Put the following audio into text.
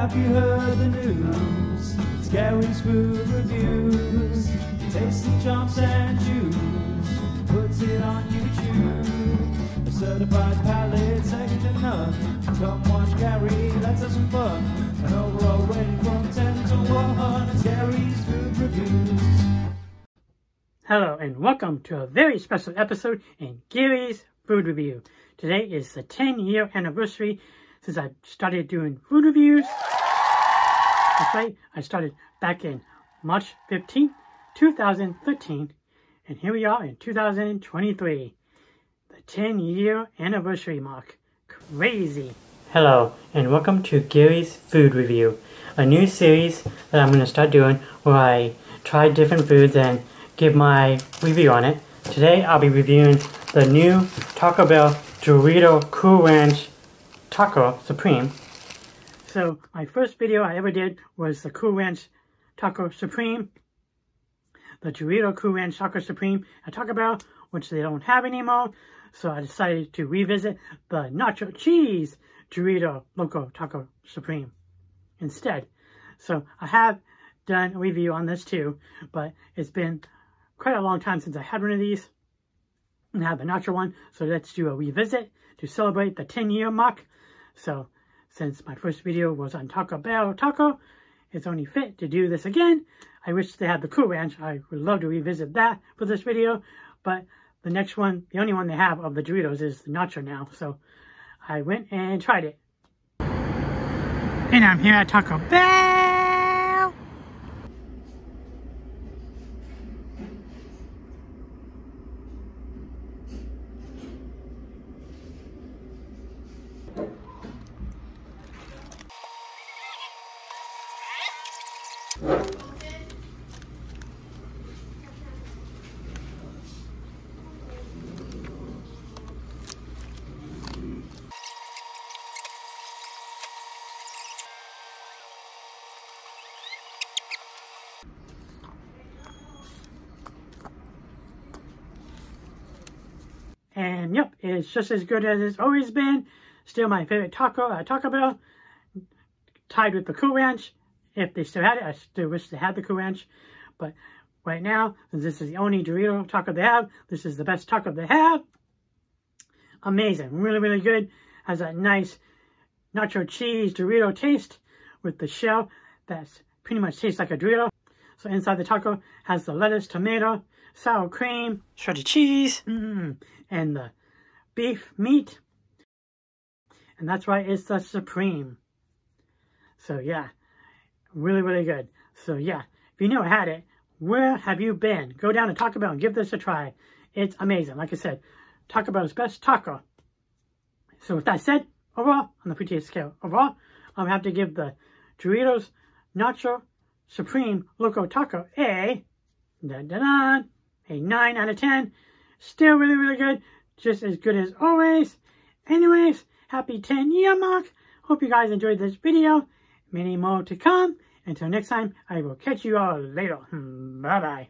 Have you heard the news? It's Gary's Food Reviews. He tastes chops and chews. Puts it on YouTube. A certified palate, second to none. Come watch Gary, let's have some fun. An overall rating from 10 to 1. It's Gary's Food Reviews. Hello and welcome to a very special episode in Gary's Food Review. Today is the 10 year anniversary since I started doing food reviews. That's right, I started back in March 15, 2013, and here we are in 2023, the 10 year anniversary mark. Crazy. Hello, and welcome to Gary's Food Review, a new series that I'm going to start doing where I try different foods and give my review on it. Today I'll be reviewing the new Taco Bell Dorito Cool Ranch Taco Supreme. So my first video I ever did was the Cool Ranch Taco Supreme, the Dorito Cool Ranch Taco Supreme at Taco Bell, which they don't have anymore. So I decided to revisit the Nacho Cheese Dorito Loco Taco Supreme instead. So I have done a review on this too, but it's been quite a long time since I had one of these. And I have the nacho one, so let's do a revisit to celebrate the 10 year mark so since my first video was on Taco Bell Taco, it's only fit to do this again. I wish they had the Cool Ranch. I would love to revisit that for this video. But the next one, the only one they have of the Doritos is the Nacho now. So I went and tried it. And I'm here at Taco Bell. And yep, it's just as good as it's always been. Still my favorite taco at Taco Bell. Tied with the Cool Ranch. If they still had it, I still wish they had the Cool Ranch. But right now, since this is the only Dorito taco they have, this is the best taco they have. Amazing. Really, really good. Has that nice nacho cheese Dorito taste with the shell that's pretty much tastes like a Dorito. So inside the taco has the lettuce, tomato, sour cream, shredded cheese, mm, and the beef meat. And that's why it's the Supreme. So yeah, really, really good. So yeah, if you never had it, where have you been? Go down to Taco Bell and give this a try. It's amazing. Like I said, Taco Bell's best taco. So with that said, overall, on the taste scale, overall, I'm have to give the Doritos Nacho Supreme Loco Taco a, da, da, da, a 9 out of 10. Still really, really good. Just as good as always. Anyways, happy 10 year mark. Hope you guys enjoyed this video. Many more to come. Until next time, I will catch you all later. Hmm, bye-bye.